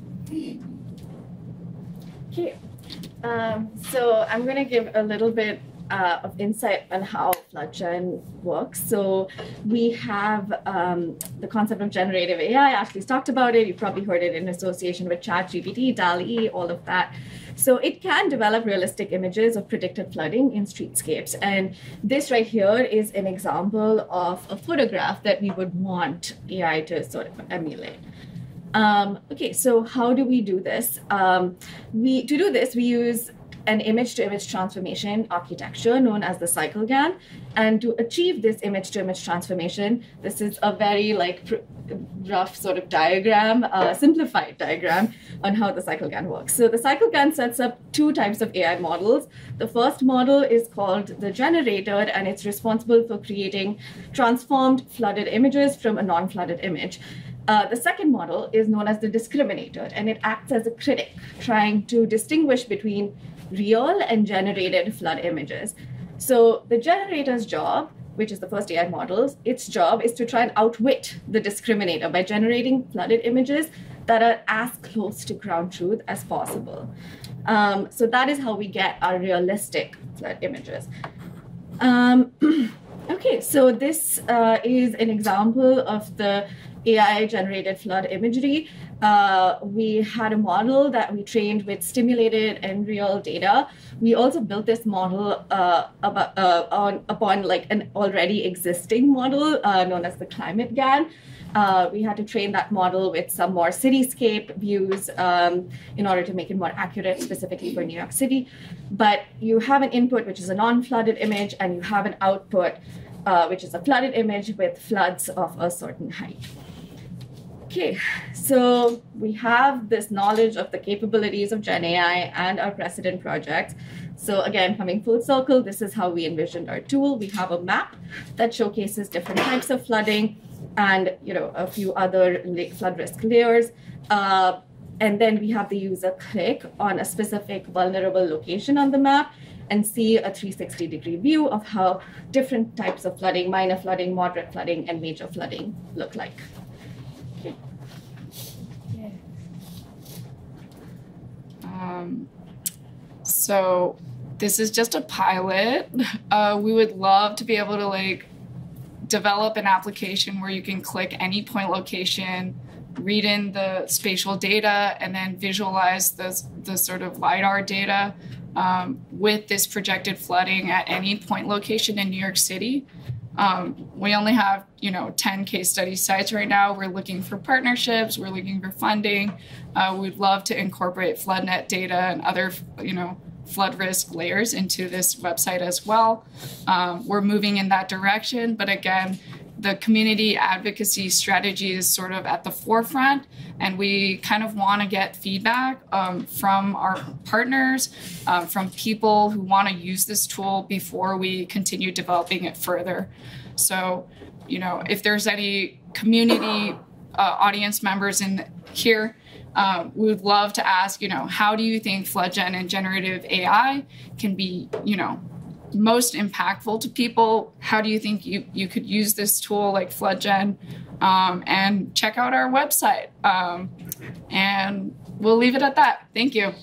Okay. Um, so I'm going to give a little bit uh, of insight on how FloodGen works. So we have um, the concept of generative AI. Ashley's talked about it. You've probably heard it in association with ChatGPT, DALL-E, all of that. So it can develop realistic images of predicted flooding in streetscapes. And this right here is an example of a photograph that we would want AI to sort of emulate. Um, okay, so how do we do this? Um, we to do this we use an image to image transformation architecture known as the CycleGAN. And to achieve this image to image transformation, this is a very like rough sort of diagram, uh, simplified diagram on how the CycleGAN works. So the CycleGAN sets up two types of AI models. The first model is called the generator, and it's responsible for creating transformed flooded images from a non-flooded image. Uh, the second model is known as the discriminator, and it acts as a critic, trying to distinguish between real and generated flood images. So the generator's job, which is the first AI models, its job is to try and outwit the discriminator by generating flooded images that are as close to ground truth as possible. Um, so that is how we get our realistic flood images. Um, [CLEARS THROAT] okay, so this uh, is an example of the AI generated flood imagery uh, we had a model that we trained with stimulated and real data. We also built this model uh, about, uh, on, upon like an already existing model uh, known as the Climate GAN. Uh, we had to train that model with some more cityscape views um, in order to make it more accurate, specifically for New York City. But you have an input, which is a non-flooded image, and you have an output, uh, which is a flooded image with floods of a certain height. Okay, so we have this knowledge of the capabilities of Gen AI and our precedent projects. So again, coming full circle, this is how we envisioned our tool. We have a map that showcases different types of flooding and you know a few other flood risk layers. Uh, and then we have the user click on a specific vulnerable location on the map and see a 360 degree view of how different types of flooding, minor flooding, moderate flooding, and major flooding look like.
Um, so this is just a pilot. [LAUGHS] Uh, we would love to be able to like develop an application where you can click any point location, read in the spatial data and then visualize the, the sort of LiDAR data um, with this projected flooding at any point location in New York City. Um, we only have, you know, 10 case study sites right now. We're looking for partnerships. We're looking for funding. Uh, we'd love to incorporate FloodNet data and other, you know, flood risk layers into this website as well. Um, we're moving in that direction, but again, the community advocacy strategy is sort of at the forefront, and we kind of want to get feedback um, from our partners, um, from people who want to use this tool before we continue developing it further. So, you know, if there's any community uh, audience members in here, um, we would love to ask, you know, how do you think FloodGen and generative AI can be, you know, most impactful to people? How do you think you, you could use this tool like FloodGen? Um, and check out our website. Um, and we'll leave it at that. Thank you.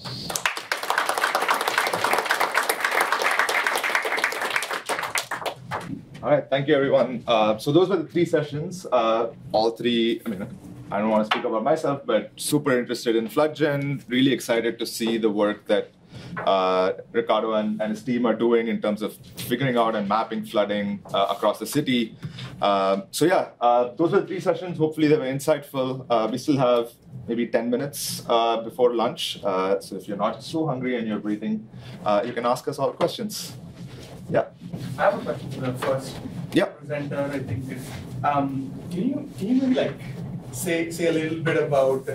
All right, thank you, everyone. Uh, so those were the three sessions. Uh, all three, I mean, I don't want to speak about myself, but super interested in FloodGen. Really excited to see the work that uh, Ricardo and, and, his team are doing in terms of figuring out and mapping flooding uh, across the city. Um, so yeah, uh, those were three sessions. Hopefully they were insightful. Uh, we still have maybe 10 minutes uh, before lunch. Uh, so if you're not so hungry and you're breathing, you can ask us all questions. Yeah.
I have a question for the first
yeah.
presenter. I think um, can you can you maybe like say say a little bit about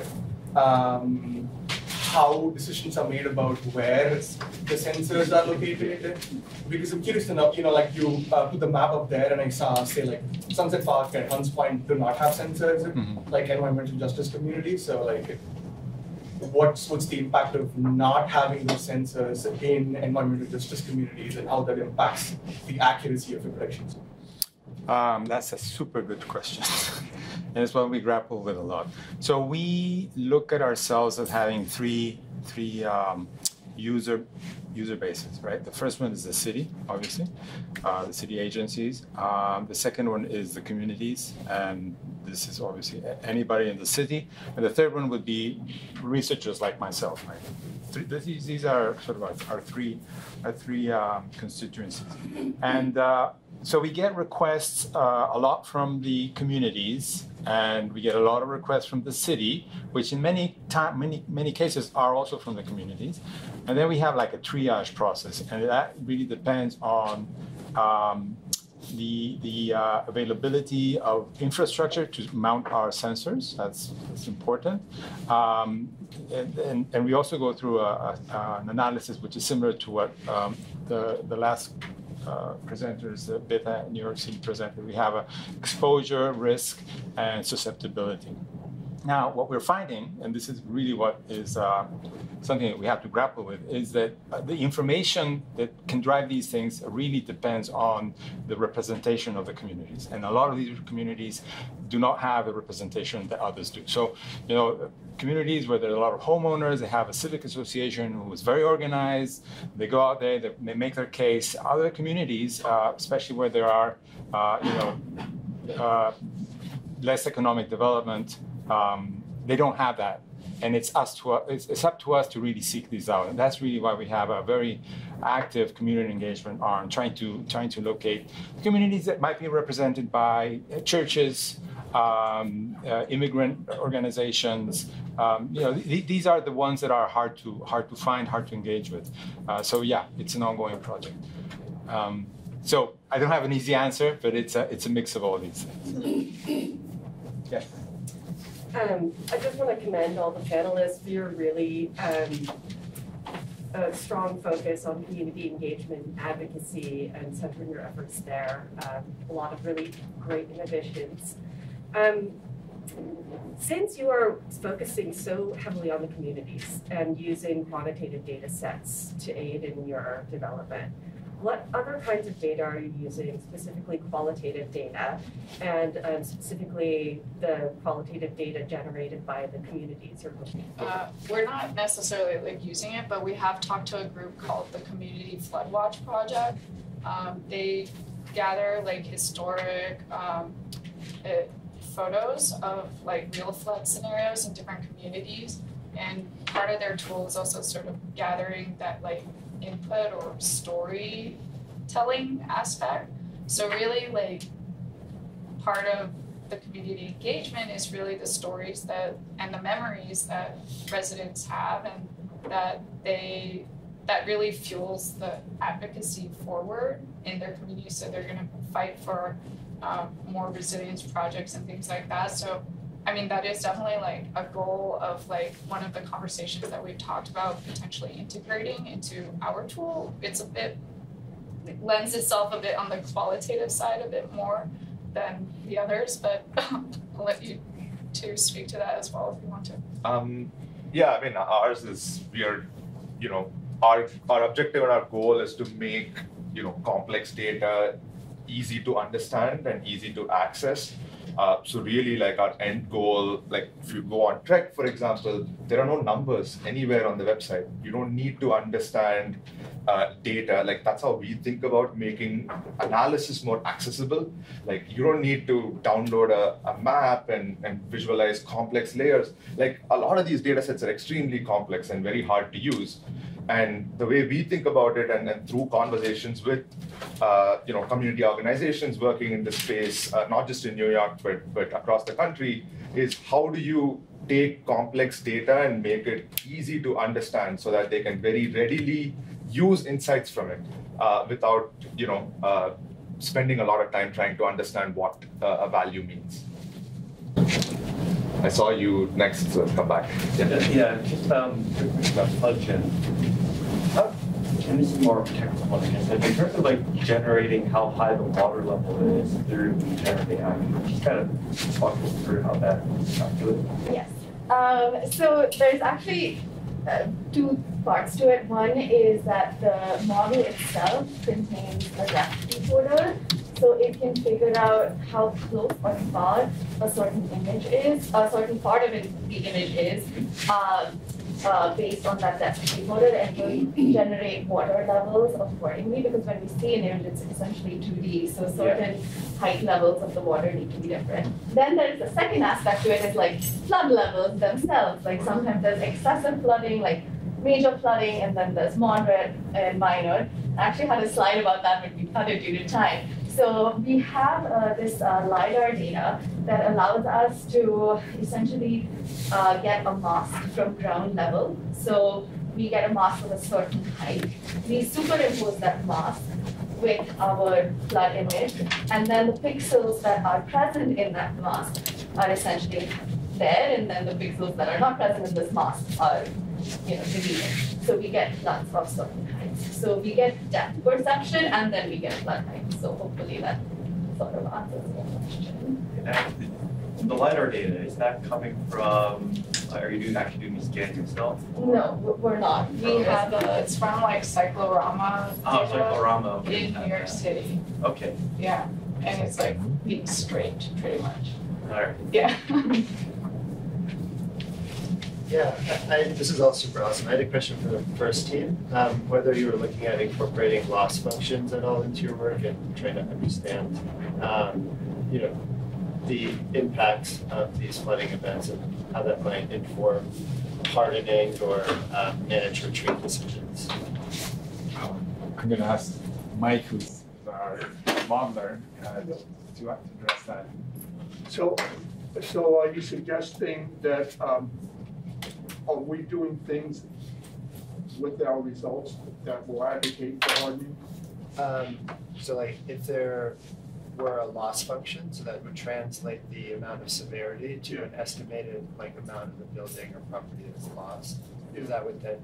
um, how decisions are made about where the sensors are located? Because I'm curious to know, you know, like you uh, put the map up there, and I saw, say, like Sunset Park and Hunts Point do not have sensors, mm-hmm. like environmental justice communities. So, like, what's what's the impact of not having those sensors in environmental justice communities, and how that impacts the accuracy of your predictions?
Um, that's a super good question. [LAUGHS] and it's one we grapple with a lot. So we look at ourselves as having three three um, user user bases, right? The first one is the city, obviously, uh, the city agencies. Um, the second one is the communities, and this is obviously anybody in the city. And the third one would be researchers like myself, right? These are sort of our, our three our three um, constituencies, and uh, so we get requests uh, a lot from the communities and we get a lot of requests from the city, which in many time, many many cases are also from the communities, and then we have like a triage process, and that really depends on um, the the uh, availability of infrastructure to mount our sensors. That's that's important, um, and, and, and we also go through a, a, an analysis which is similar to what um, the the last uh, presenters, the Beta New York City presenter, we have exposure, risk, and susceptibility. Now, what we're finding, and this is really what is uh, something that we have to grapple with, is that uh, the information that can drive these things really depends on the representation of the communities. And a lot of these communities do not have a representation that others do. So, you know, communities where there are a lot of homeowners, they have a civic association who is very organized, they go out there, they, make their case. Other communities, uh, especially where there are, uh, you know, uh, less economic development, um, they don't have that. And it's us to it's, it's up to us to really seek these out, and that's really why we have a very active community engagement arm, trying to trying to locate communities that might be represented by churches, um, uh, immigrant organizations. Um, you know, th- these are the ones that are hard to hard to find, hard to engage with. Uh, so yeah, it's an ongoing project. Um, so I don't have an easy answer, but it's a it's a mix of all these things. [CLEARS THROAT]
Yeah. Um, I just want to commend all the panelists for your really um, a strong focus on community engagement, advocacy, and centering your efforts there. Um, a lot of really great innovations. Um, since you are focusing so heavily on the communities and using quantitative data sets to aid in your development, what other kinds of data are you using, specifically qualitative data, and um, specifically the qualitative data generated by the communities?
Uh, we're not necessarily like using it, but we have talked to a group called the Community Flood Watch Project. Um, they gather like historic um, photos of like real flood scenarios in different communities. And part of their tool is also sort of gathering that like input or storytelling aspect. So really like part of the community engagement is really the stories that and the memories that residents have and that they that really fuels the advocacy forward in their community. So they're going to fight for um, more resilience projects and things like that. So, I mean, that is definitely like a goal of like one of the conversations that we've talked about potentially integrating into our tool. It's a bit it lends itself a bit on the qualitative side a bit more than the others, but [LAUGHS] I'll let you two speak to that as well if you want to.
Um, yeah, I mean, ours is we are, you know, our our objective and our goal is to make you know complex data easy to understand and easy to access. Uh, so really, like our end goal, like if you go on Trek, for example, there are no numbers anywhere on the website. You don't need to understand uh, data. Like that's how we think about making analysis more accessible. Like you don't need to download a, a map and, and visualize complex layers. Like a lot of these data sets are extremely complex and very hard to use. And the way we think about it, and, and through conversations with, uh, you know, community organizations working in this space, uh, not just in New York but but across the country, is how do you take complex data and make it easy to understand so that they can very readily use insights from it uh, without, you know, uh, spending a lot of time trying to understand what uh, a value means. I saw you next, so come back.
Yeah, yeah just um, quick question about FloodGen. How, and this is more of a technical one, I guess. Like, in terms of like generating how high the water level is through generating action, just kind of walk us through how that is calculated.
Yes. Um, so there's actually uh, two parts to it. One is that the model itself contains a depth decoder so it can figure out how close or far a certain image is, a certain part of it, the image is, um, uh, based on that depth decoder and will generate water levels accordingly because when we see an image, it's essentially 2D, so certain yeah. height levels of the water need to be different. Then there's the second aspect to it is like flood levels themselves. Like sometimes there's excessive flooding, like major flooding, and then there's moderate and minor. I actually had a slide about that, but we cut it due to time. So we have uh, this uh, LiDAR data that allows us to essentially uh, get a mask from ground level. So we get a mask of a certain height. We superimpose that mask with our flood image, and then the pixels that are present in that mask are essentially there, and then the pixels that are not present in this mask are, you know, deleted. So we get floods of certain heights. So we get depth perception, and then we get flood height. So hopefully that sort of answers your question.
The LiDAR data, is that coming from, are you doing, actually doing these scans yourself?
No, we're not. We
Oh,
have a,
It's from like Cyclorama
Oh, Cyclorama. okay.
in New York City.
Okay,
Yeah, and it's like being straight, pretty much.
all right.
Yeah. [LAUGHS]
Yeah, I, I- this is all super awesome. I had a question for the first team, um, whether you were looking at incorporating loss functions at all into your work and trying to understand, um, you know, the impacts of these flooding events and how that might inform hardening or uh, manage retreat decisions.
Um, I'm gonna ask Mike, who's our modeler, uh, to to address that.
So, so are you suggesting that, um, are we doing things with our results that will advocate for hardening?
Um, so like if there were a loss function, so that would translate the amount of severity to an estimated like amount of the building or property that's lost.
Yeah.
That would then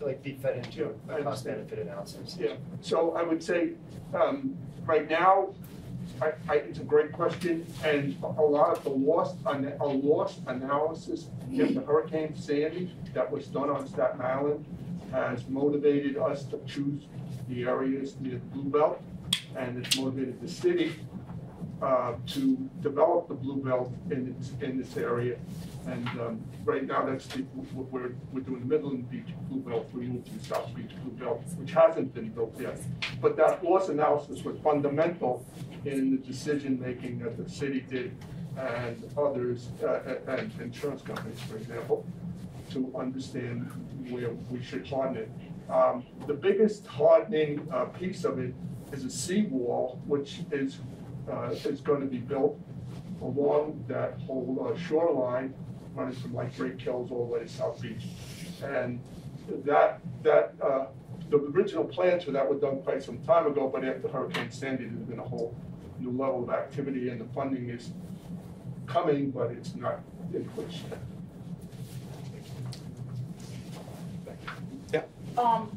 like be fed into
Yeah,
a cost benefit analysis.
Yeah, so I would say, um, right now, I, I, it's a great question, and a lot of the loss, an- a loss analysis in the Hurricane Sandy that was done on Staten Island has motivated us to choose the areas near the Blue Belt, and it's motivated the city, uh, to develop the Blue Belt in this, in this area. And, um, right now, that's the, we're, we're doing Midland Beach Blue Belt, we moved to South Beach Blue Belt, which hasn't been built yet. But that loss analysis was fundamental in the decision-making that the city did and others, uh, and insurance companies, for example, to understand where we should harden it. Um, the biggest hardening uh, piece of it is a seawall, which is uh, is going to be built along that whole uh, shoreline, running from like Great Kills all the way to South Beach. And that, that, uh, the original plans for that were done quite some time ago, but after Hurricane Sandy, there's been a whole new level of activity and the funding is coming, but it's not in place yet.
Um,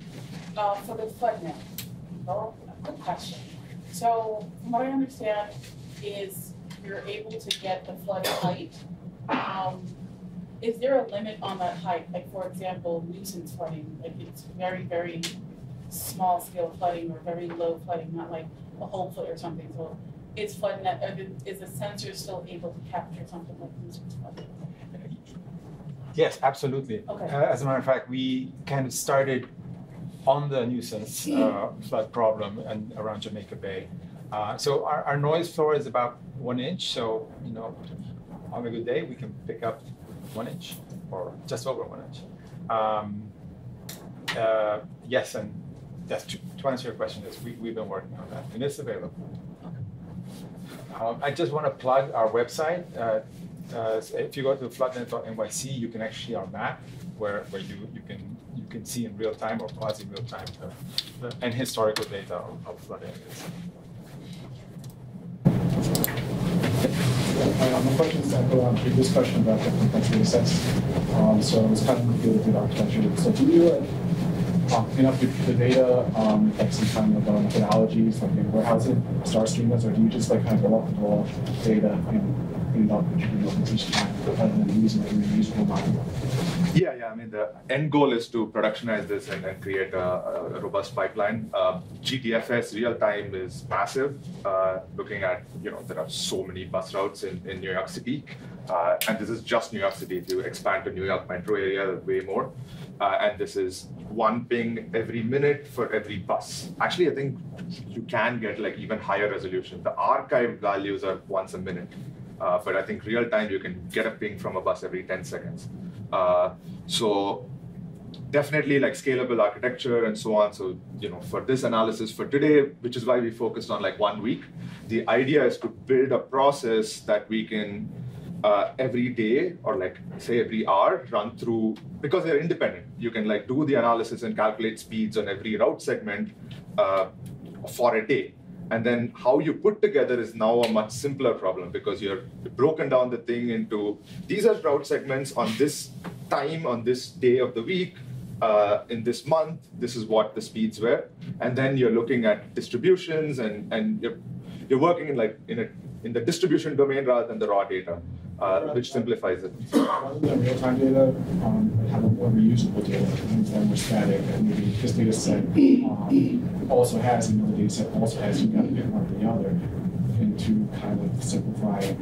uh, for the flood now, well, good question. So from what I understand is you're able to get the flood height. Um, is there a limit on that height? Like for example, nuisance flooding, like it's very, very small scale flooding or very low flooding, not like a whole foot or something. So is FloodNet, are the- is the sensor still able to capture something like flooding?
Yes, absolutely.
Okay.
Uh, as a matter of fact, we kind of started on the nuisance uh, [LAUGHS] flood problem and around Jamaica Bay. Uh, so our, our noise floor is about one inch. So you know, on a good day, we can pick up one inch or just over one inch. Um, uh, yes, and that's to, to answer your question. Yes, we, we've been working on that, and it's available. Um, I just want to plug our website. Uh, uh, if you go to floodnet.nyc, you can actually our map where, where you, you can you can see in real time or quasi real time the, and historical data of, of flood areas.
Uh, my question is echo on previous question about the complexity sets. Um, so it's kind of deal with architecture. So do you um, clean up the, data, um, like some kind of uh, methodologies, like in warehousing, star schemas, or do you just like kind of go off the raw data and clean it up and you know, each time a reusable model?
Yeah, yeah. I mean, the end goal is to productionize this and, and create a, a robust pipeline. Uh, GTFS real time is massive. Uh, looking at, you know, there are so many bus routes in, in New York City. Uh, and this is just New York City. If you expand to New York metro area, way more. Uh, and this is one ping every minute for every bus. Actually, I think you can get like even higher resolution. The archive values are once a minute. Uh, but I think real time you can get a ping from a bus every 10 seconds. Uh, so definitely like scalable architecture and so on. So you know, for this analysis for today, which is why we focused on like one week, the idea is to build a process that we can uh, every day or like say every hour run through because they're independent. You can like do the analysis and calculate speeds on every route segment uh, for a day. And then how you put together is now a much simpler problem because you're broken down the thing into these are route segments on this time, on this day of the week, uh, in this month, this is what the speeds were. And then you're looking at distributions and, and you're, you're working in like in a in the distribution domain rather than the raw data, uh, which simplifies it.
Rather than real-time data, um, have a more reusable data, things that are more static, and maybe this data set um, also has another data set, also has you got to pick one or the other, and to kind of simplify, uh,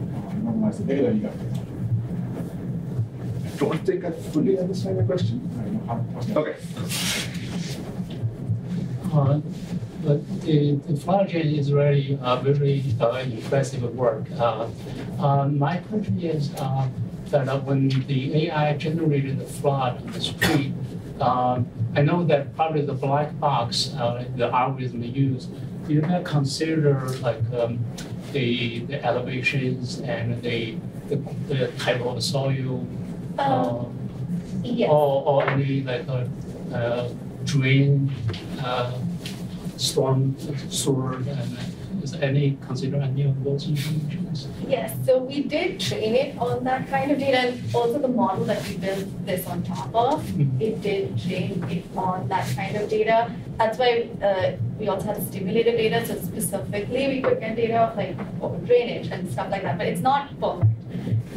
normalize the data, you got to pick one.
I don't think I fully understand the question.
I don't know how-
Okay.
Uh, But the, the is really uh, very uh, impressive work. Uh, uh, my question is uh, that uh, when the AI generated the flood on the street, um, I know that probably the black box, uh, the algorithm used, you not consider like um, the, the elevations and the, the, the type of soil? uh,
Yes.
or, or any like a, uh, drain, uh, storm sewer, and uh, is there any consider any of those informations?
Yes, so we did train it on that kind of data, and also the model that we built this on top of,
Mhm.
it did train it on that kind of data. That's why uh, we also had stimulated data, so specifically we could get data of like drainage and stuff like that, but it's not perfect.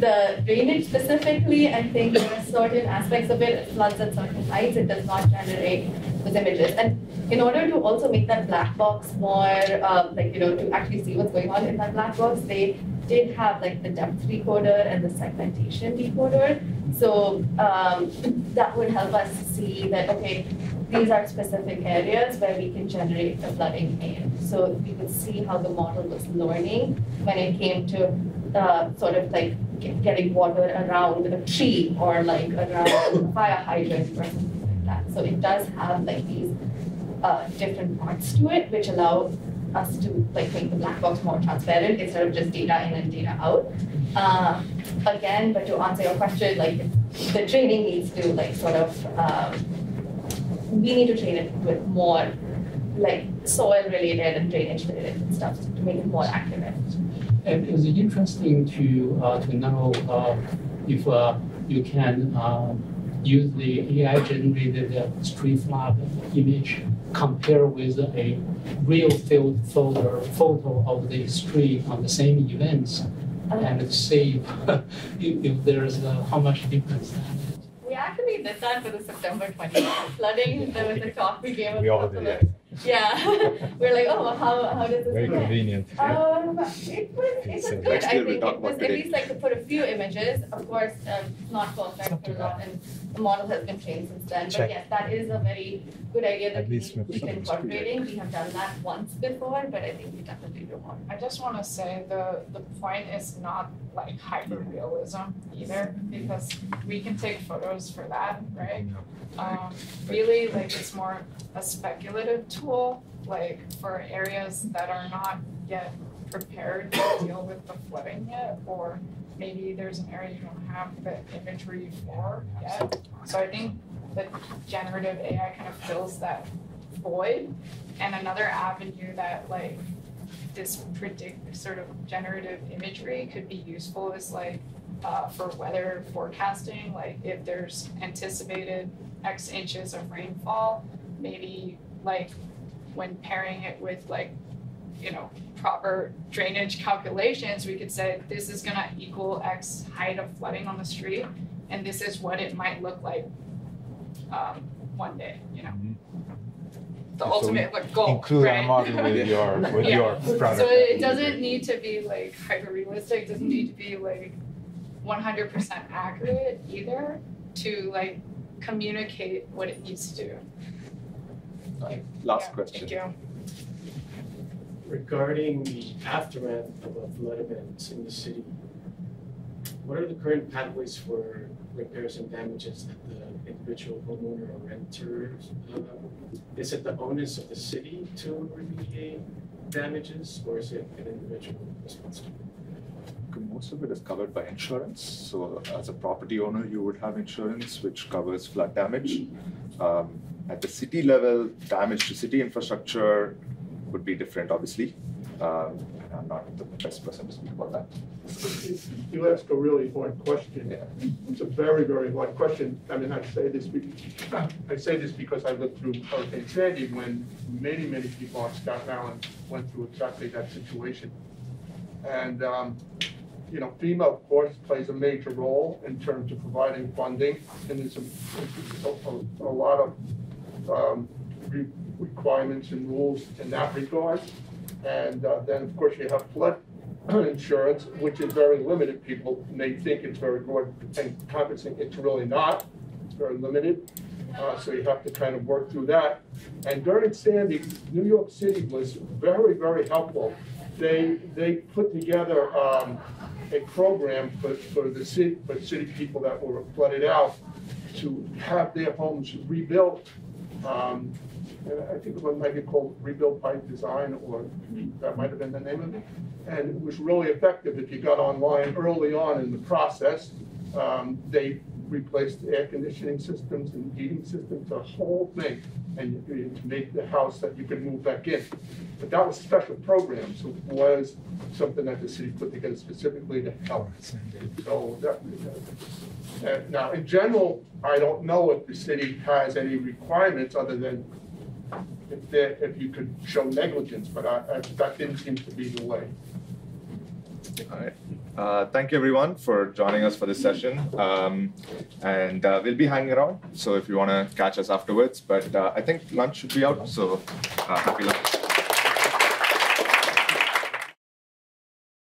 The drainage specifically, I think there are certain aspects of it, it floods at certain heights, it does not generate those images. And in order to also make that black box more, um, like, you know, to actually see what's going on in that black box, they did have like the depth decoder and the segmentation decoder. So um, that would help us see that, okay, these are specific areas where we can generate the flooding in. So we could see how the model was learning when it came to uh, sort of like getting water around a tree or like around a fire hydrant or something. So it does have like these uh, different parts to it, which allow us to like make the black box more transparent instead of just data in and data out. Uh, again, but to answer your question, like the training needs to like sort of um, we need to train it with more like soil related and drainage related stuff to make it more accurate.
And it's interesting to uh, to know uh, if uh, you can uh, use the AI generated uh, street flood image compare with a real field photo photo of the street on the same events and see [LAUGHS] if, if there's uh, how much difference.
We actually did that for the September 20th flooding. There was a talk we gave.
We all did, yeah.
Yeah, [LAUGHS] we're like, oh, how, how does this
Very
work?
convenient.
Um, it was, it was good.
Next
I
year we'll
think
talk
it was at least like to put a few images. Of course, um, not perfect for a lot, and the model has been trained since then. But yes, that is a very good idea that
At
we
least
keep
with-
incorporating. We have done that once before, but I think we definitely do more.
I just want to say the the point is not like hyper realism either because we can take photos for that, right? Um, really, like it's more a speculative tool, like for areas that are not yet prepared to deal with the flooding yet, or maybe there's an area you don't have the imagery for yet. So I think the generative AI kind of fills that void. And another avenue that like this predict sort of generative imagery could be useful is like uh, for weather forecasting, like if there's anticipated X inches of rainfall, maybe like when pairing it with like, you know, proper drainage calculations, we could say this is gonna equal X height of flooding on the street, and this is what it might look like um, one day, you know. The
So
ultimate like goal,
Include
right?
our model with your with
Yeah.
your product.
So it doesn't need to be like hyper realistic, doesn't need to be like one hundred percent accurate either to like communicate what it needs to do.
Last
Yeah,
question.
Thank you.
Regarding the aftermath of a flood event in the city, what are the current pathways for repairs and damages that the individual homeowner or renters? uh, Is it the onus of the city to remediate damages, or is it an individual responsibility?
Most of it is covered by insurance. So as a property owner, you would have insurance which covers flood damage. Um, at the city level, damage to city infrastructure would be different, obviously. Um, and I'm not the best person to speak about that.
You ask a really important question.
Yeah.
It's a very, very important question. I mean, I say this, be- I say this because I lived through Hurricane Sandy when many, many people on Staten Island went through exactly that situation. And, um, you know, FEMA, of course, plays a major role in terms of providing funding. And there's a, a, a lot of, um, re- requirements and rules in that regard. And, uh, then, of course, you have flood [CLEARS THROAT] insurance, which is very limited. People may think it's very broad and encompassing. It's really not. It's very limited. Uh, so you have to kind of work through that. And during Sandy, New York City was very, very helpful. They, they put together, um, a program for, for the city, for city people that were flooded out to have their homes rebuilt. Um, I think it might be called Rebuild by Design, or that might have been the name of it. And it was really effective if you got online early on in the process. Um, they replaced air conditioning systems and heating systems, the whole thing, and you- make the house that you could move back in. But that was special program, so it was something that the city put together specifically to help. So that, uh, now, in general, I don't know if the city has any requirements other than if if you could show negligence, but I, I- that didn't seem to be the way.
All right. Uh, thank you, everyone, for joining us for this session. Um, and uh, we'll be hanging around. So if you want to catch us afterwards, but uh, I think lunch should be out. So uh, happy lunch.